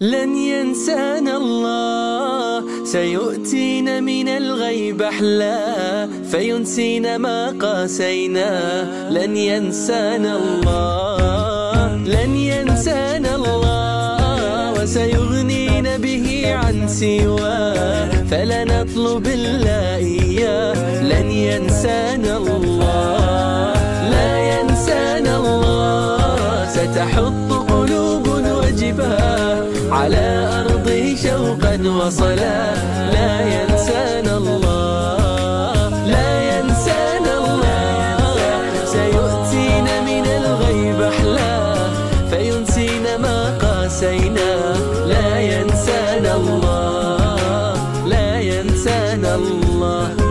لن ينسانا الله. سيؤتينا من الغيب أحلى. فينسينا ما قاسينا. لن ينسانا الله. لن ينسانا الله. وسيغنينا به عن سواه. فلا نطلب إلا إياه لن ينسانا الله. لا ينسانا الله. ستحط على أرضي شوقا وصلا. لا ينسانا الله لا ينسانا الله. سيؤتينا من الغيب أحلى فينسينا ما قاسينا. لا ينسانا الله لا ينسانا الله.